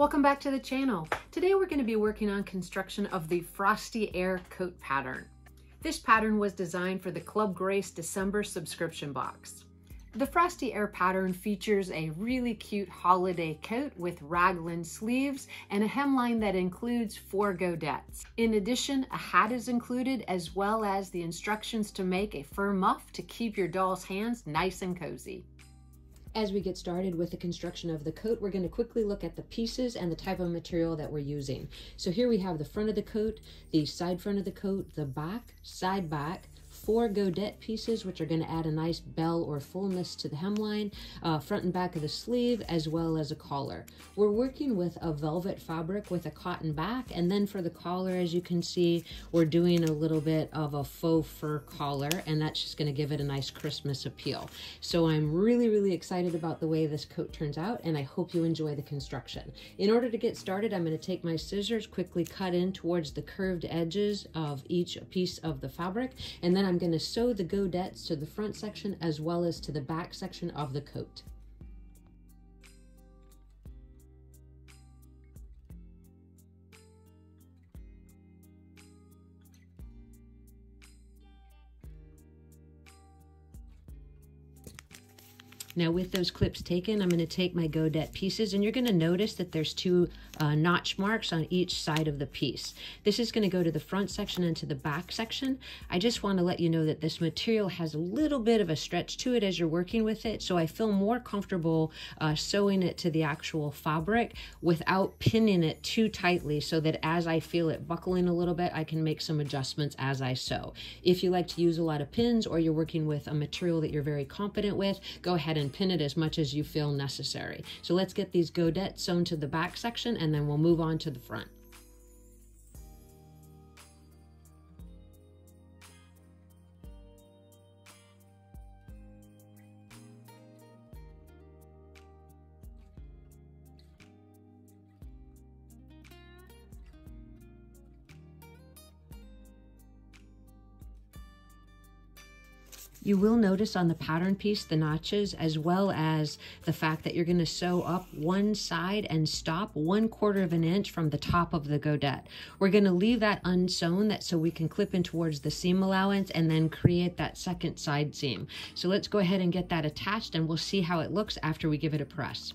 Welcome back to the channel. Today we're going to be working on construction of the Frosty Air coat pattern. This pattern was designed for the Club Grace December subscription box. The Frosty Air pattern features a really cute holiday coat with raglan sleeves and a hemline that includes four godets. In addition, a hat is included as well as the instructions to make a fur muff to keep your doll's hands nice and cozy. As we get started with the construction of the coat, we're going to quickly look at the pieces and the type of material that we're using. So here we have the front of the coat, the side front of the coat, the back, side back, four godet pieces, which are going to add a nice bell or fullness to the hemline, uh, front and back of the sleeve, as well as a collar. We're working with a velvet fabric with a cotton back, and then for the collar, as you can see, we're doing a little bit of a faux fur collar, and that's just going to give it a nice Christmas appeal. So I'm really, really excited about the way this coat turns out, and I hope you enjoy the construction. In order to get started, I'm going to take my scissors, quickly cut in towards the curved edges of each piece of the fabric, and then I'm going to sew the godets to the front section as well as to the back section of the coat. Now with those clips taken, I'm going to take my godet pieces and you're going to notice that there's two uh, notch marks on each side of the piece. This is going to go to the front section and to the back section. I just want to let you know that this material has a little bit of a stretch to it as you're working with it, so I feel more comfortable uh, sewing it to the actual fabric without pinning it too tightly so that as I feel it buckling a little bit, I can make some adjustments as I sew. If you like to use a lot of pins or you're working with a material that you're very confident with, go ahead and pin it as much as you feel necessary. So let's get these godets sewn to the back section and then we'll move on to the front. You will notice on the pattern piece the notches as well as the fact that you're going to sew up one side and stop one quarter of an inch from the top of the godet. We're going to leave that unsewn that so we can clip in towards the seam allowance and then create that second side seam. So let's go ahead and get that attached and we'll see how it looks after we give it a press.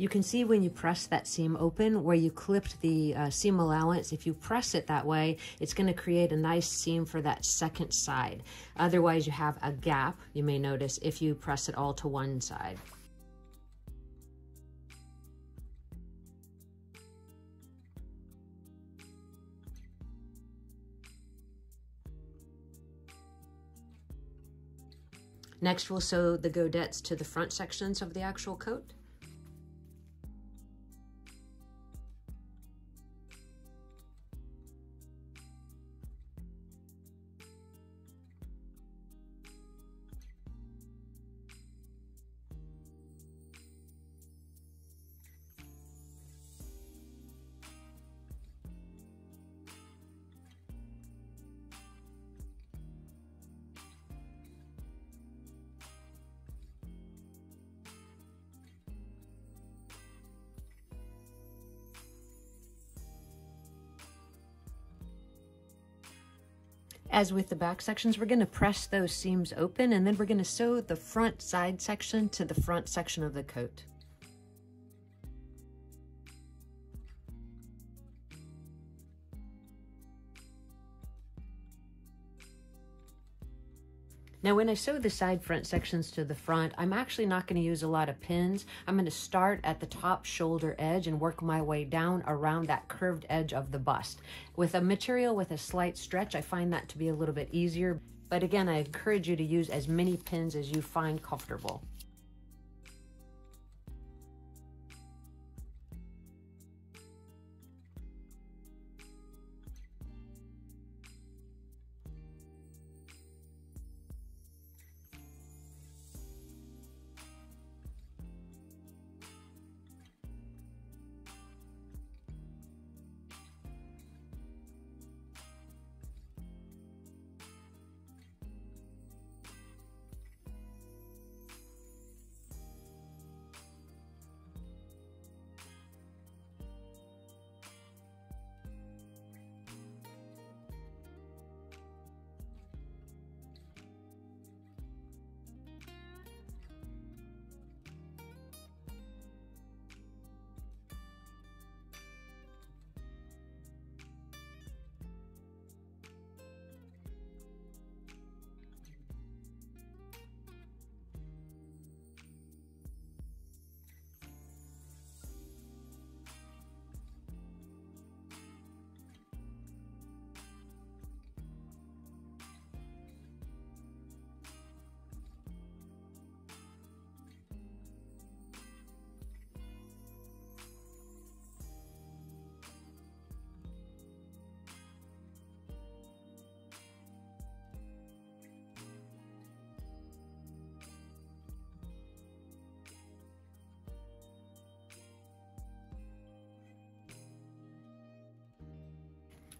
You can see when you press that seam open where you clipped the uh, seam allowance. If you press it that way, it's going to create a nice seam for that second side. Otherwise, you have a gap, you may notice, if you press it all to one side. Next, we'll sew the godets to the front sections of the actual coat. As with the back sections, we're going to press those seams open and then we're going to sew the front side section to the front section of the coat. Now when I sew the side front sections to the front, I'm actually not going to use a lot of pins. I'm going to start at the top shoulder edge and work my way down around that curved edge of the bust. With a material with a slight stretch, I find that to be a little bit easier. But again, I encourage you to use as many pins as you find comfortable.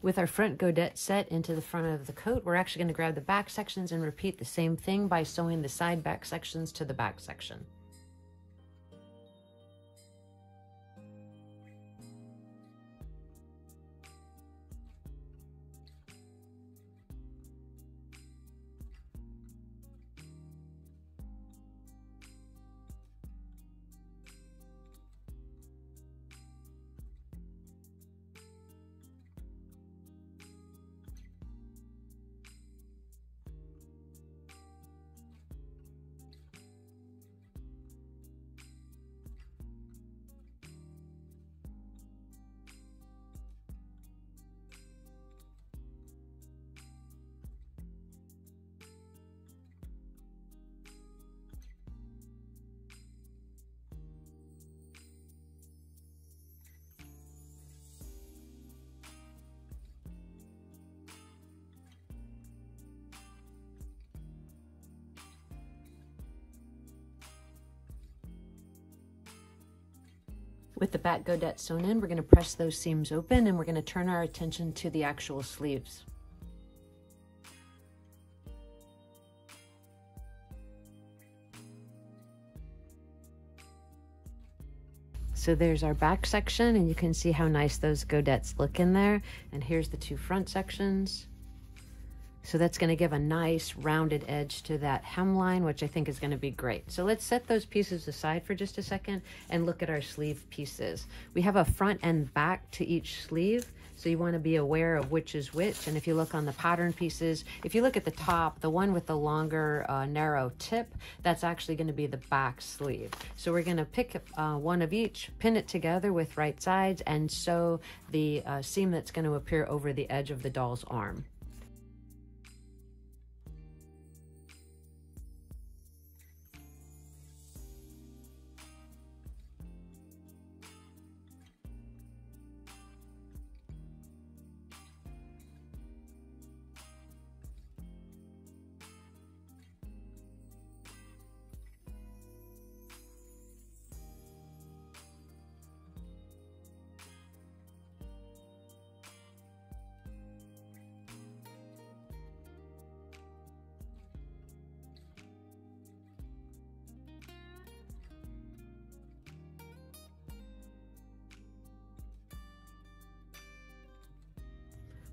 With our front godet set into the front of the coat, we're actually going to grab the back sections and repeat the same thing by sewing the side back sections to the back section. With the back godet sewn in, we're going to press those seams open and we're going to turn our attention to the actual sleeves. So there's our back section and you can see how nice those godets look in there. And here's the two front sections. So that's going to give a nice rounded edge to that hemline, which I think is going to be great. So let's set those pieces aside for just a second and look at our sleeve pieces. We have a front and back to each sleeve. So you want to be aware of which is which. And if you look on the pattern pieces, if you look at the top, the one with the longer uh, narrow tip, that's actually going to be the back sleeve. So we're going to pick uh, one of each, pin it together with right sides, and sew the uh, seam that's going to appear over the edge of the doll's arm.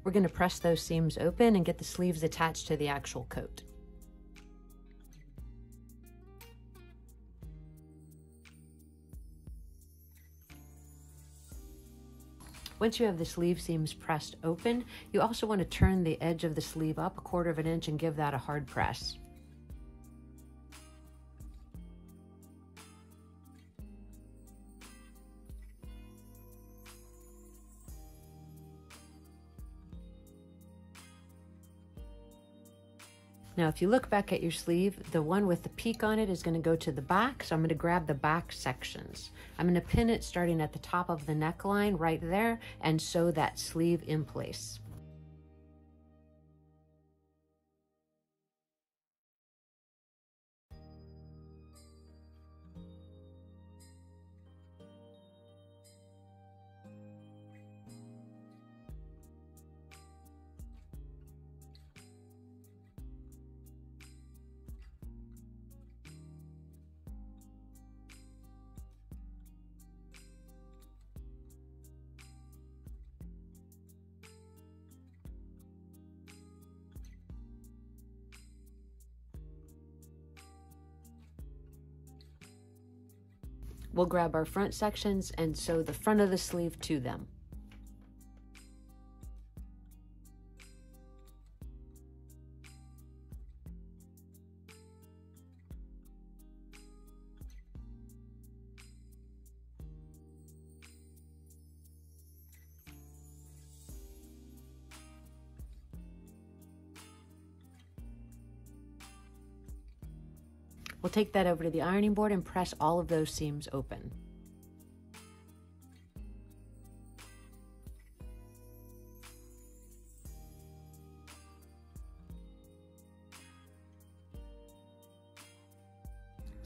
We're going to press those seams open and get the sleeves attached to the actual coat. Once you have the sleeve seams pressed open, you also want to turn the edge of the sleeve up a quarter of an inch and give that a hard press. Now, if you look back at your sleeve, the one with the peak on it is going to go to the back. So I'm going to grab the back sections. I'm going to pin it starting at the top of the neckline right there and sew that sleeve in place. We'll grab our front sections and sew the front of the sleeve to them. We'll take that over to the ironing board and press all of those seams open.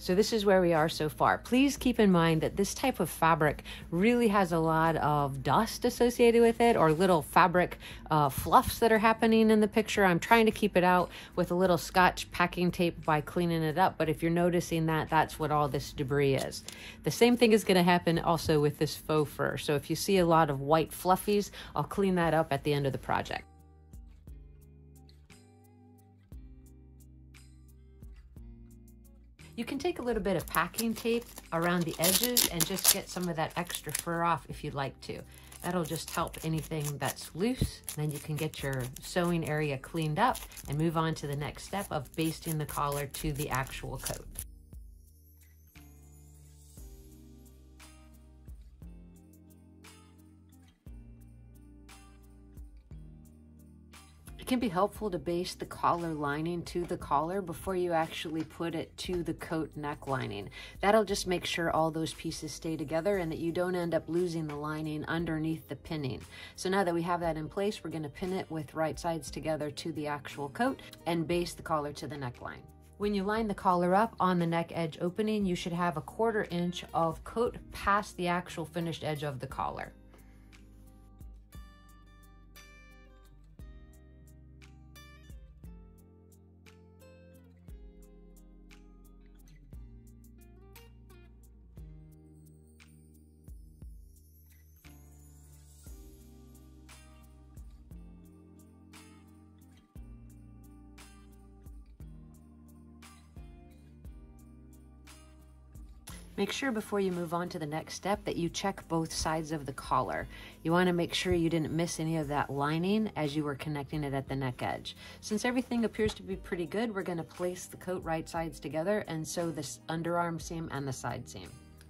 So this is where we are so far. Please keep in mind that this type of fabric really has a lot of dust associated with it or little fabric uh, fluffs that are happening in the picture. I'm trying to keep it out with a little scotch packing tape by cleaning it up. But if you're noticing that, that's what all this debris is. The same thing is going to happen also with this faux fur. So if you see a lot of white fluffies, I'll clean that up at the end of the project. You can take a little bit of packing tape around the edges and just get some of that extra fur off if you'd like to. That'll just help anything that's loose. Then you can get your sewing area cleaned up and move on to the next step of basting the collar to the actual coat. Can be helpful to baste the collar lining to the collar before you actually put it to the coat neck lining. That'll just make sure all those pieces stay together and that you don't end up losing the lining underneath the pinning. So now that we have that in place, we're gonna pin it with right sides together to the actual coat and baste the collar to the neckline. When you line the collar up on the neck edge opening, you should have a quarter inch of coat past the actual finished edge of the collar. Make sure before you move on to the next step that you check both sides of the collar. You want to make sure you didn't miss any of that lining as you were connecting it at the neck edge. Since everything appears to be pretty good, we're going to place the coat right sides together and sew this underarm seam and the side seam.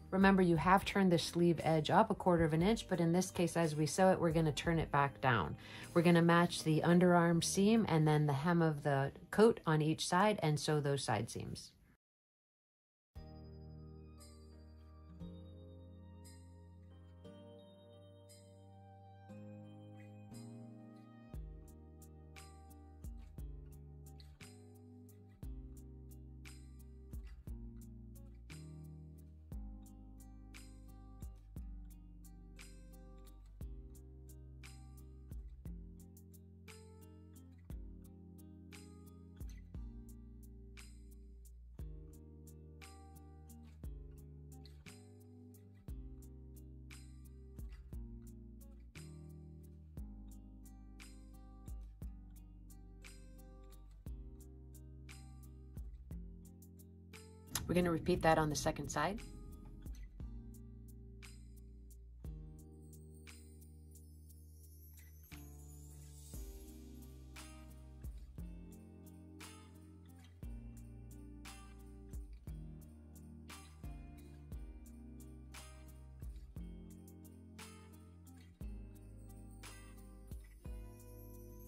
Remember, you have turned the sleeve edge up a quarter of an inch, but in this case, as we sew it, we're gonna turn it back down. We're gonna match the underarm seam and then the hem of the coat on each side and sew those side seams. We're going to repeat that on the second side.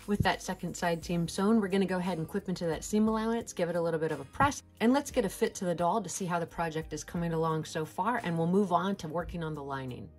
With that second side seam sewn, we're gonna go ahead and clip into that seam allowance, give it a little bit of a press, and let's get a fit to the doll to see how the project is coming along so far, and we'll move on to working on the lining.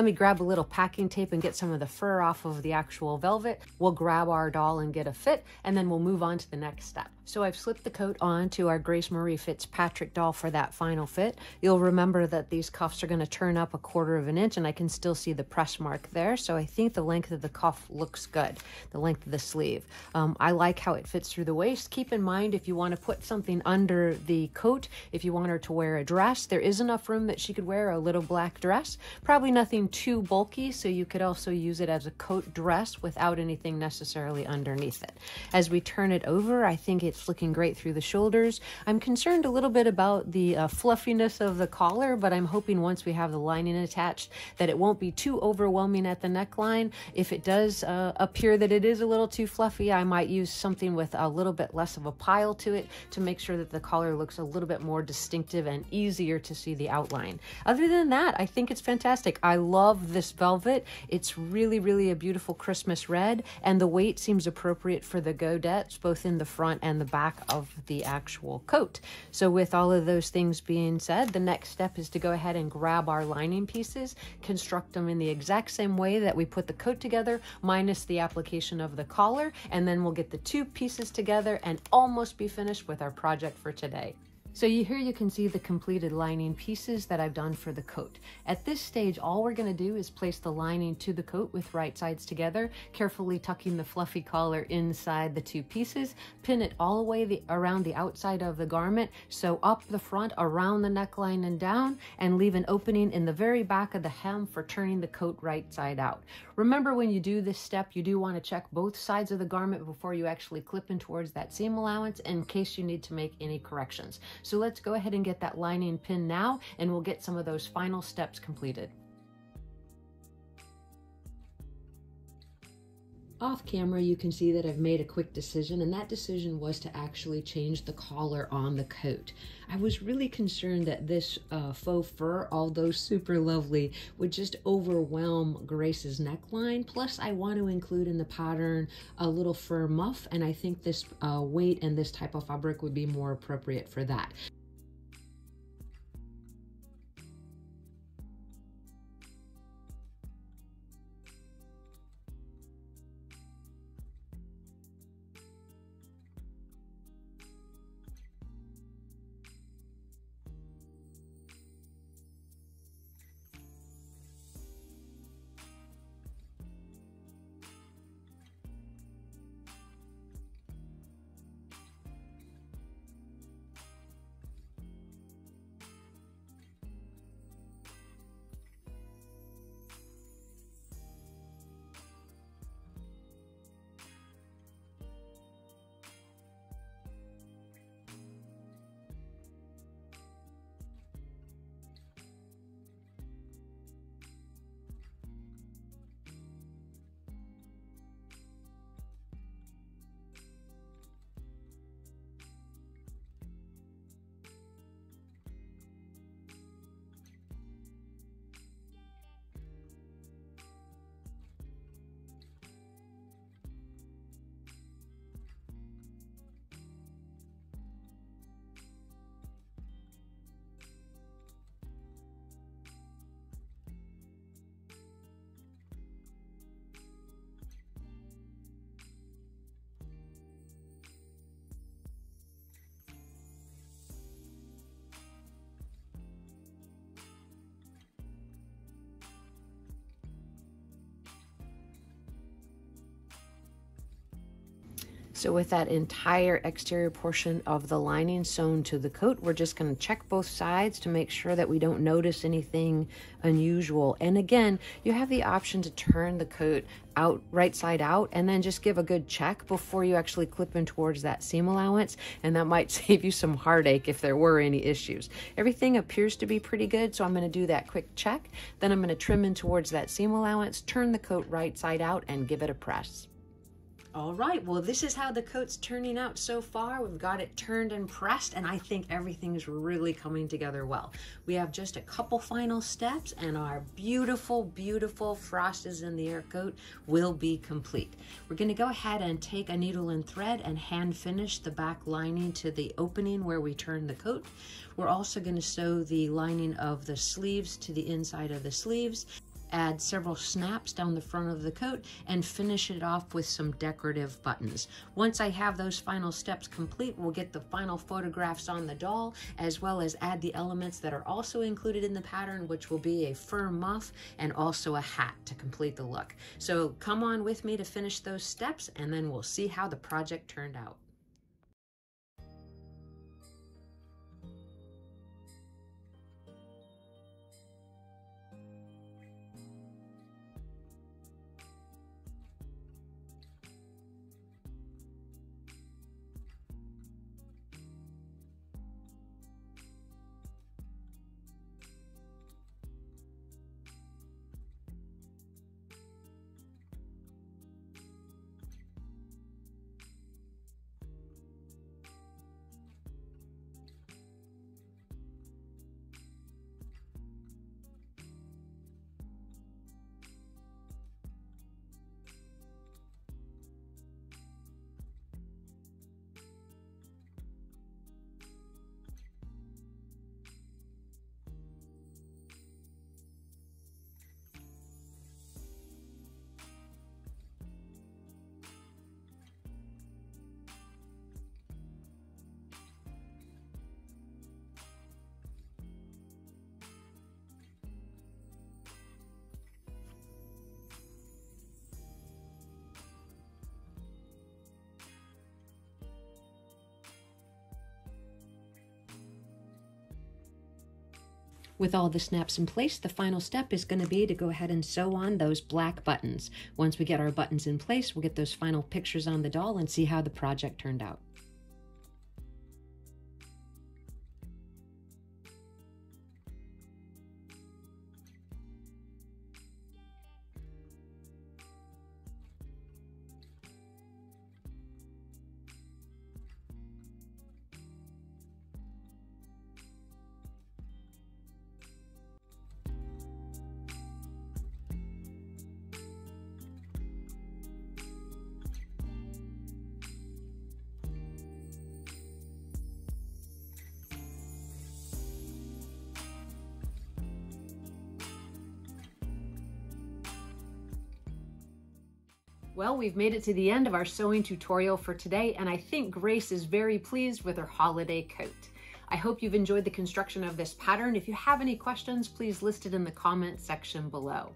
Let me grab a little packing tape and get some of the fur off of the actual velvet. We'll grab our doll and get a fit, and then we'll move on to the next step. So I've slipped the coat on to our Grace Marie Fitzpatrick doll for that final fit. You'll remember that these cuffs are going to turn up a quarter of an inch and I can still see the press mark there. So I think the length of the cuff looks good, the length of the sleeve. Um, I like how it fits through the waist. Keep in mind if you want to put something under the coat, if you want her to wear a dress, there is enough room that she could wear a little black dress. Probably nothing too bulky, so you could also use it as a coat dress without anything necessarily underneath it. As we turn it over, I think it's looking great through the shoulders. I'm concerned a little bit about the uh, fluffiness of the collar, but I'm hoping once we have the lining attached that it won't be too overwhelming at the neckline. If it does uh, appear that it is a little too fluffy, I might use something with a little bit less of a pile to it to make sure that the collar looks a little bit more distinctive and easier to see the outline. Other than that, I think it's fantastic. I love this velvet. It's really, really a beautiful Christmas red, and the weight seems appropriate for the godets, both in the front and the back of the actual coat. So with all of those things being said, the next step is to go ahead and grab our lining pieces, construct them in the exact same way that we put the coat together, minus the application of the collar, and then we'll get the two pieces together and almost be finished with our project for today. So you, here you can see the completed lining pieces that I've done for the coat. At this stage, all we're gonna do is place the lining to the coat with right sides together, carefully tucking the fluffy collar inside the two pieces, pin it all the way the, around the outside of the garment, sew up the front around the neckline and down, and leave an opening in the very back of the hem for turning the coat right side out. Remember when you do this step, you do wanna check both sides of the garment before you actually clip in towards that seam allowance in case you need to make any corrections. So let's go ahead and get that lining pin now and we'll get some of those final steps completed. Off camera, you can see that I've made a quick decision, and that decision was to actually change the collar on the coat. I was really concerned that this uh, faux fur, although super lovely, would just overwhelm Grace's neckline. Plus, I want to include in the pattern a little fur muff, and I think this uh, weight and this type of fabric would be more appropriate for that. So with that entire exterior portion of the lining sewn to the coat, we're just going to check both sides to make sure that we don't notice anything unusual. And again, you have the option to turn the coat out right side out and then just give a good check before you actually clip in towards that seam allowance and that might save you some heartache if there were any issues. Everything appears to be pretty good so I'm going to do that quick check then I'm going to trim in towards that seam allowance turn the coat right side out and give it a press. All right, well, this is how the coat's turning out so far. We've got it turned and pressed, and I think everything's really coming together well. We have just a couple final steps, and our beautiful, beautiful Frosties in the Air coat will be complete. We're gonna go ahead and take a needle and thread and hand finish the back lining to the opening where we turn the coat. We're also gonna sew the lining of the sleeves to the inside of the sleeves add several snaps down the front of the coat, and finish it off with some decorative buttons. Once I have those final steps complete, we'll get the final photographs on the doll, as well as add the elements that are also included in the pattern, which will be a fur muff and also a hat to complete the look. So come on with me to finish those steps, and then we'll see how the project turned out. With all the snaps in place, the final step is going to be to go ahead and sew on those black buttons. Once we get our buttons in place, we'll get those final pictures on the doll and see how the project turned out. We've made it to the end of our sewing tutorial for today, and I think Grace is very pleased with her holiday coat. I hope you've enjoyed the construction of this pattern. If you have any questions, please list it in the comment section below.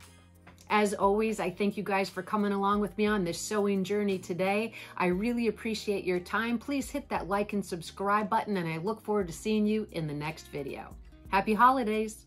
As always, I thank you guys for coming along with me on this sewing journey today. I really appreciate your time. Please hit that like and subscribe button, and I look forward to seeing you in the next video. Happy holidays!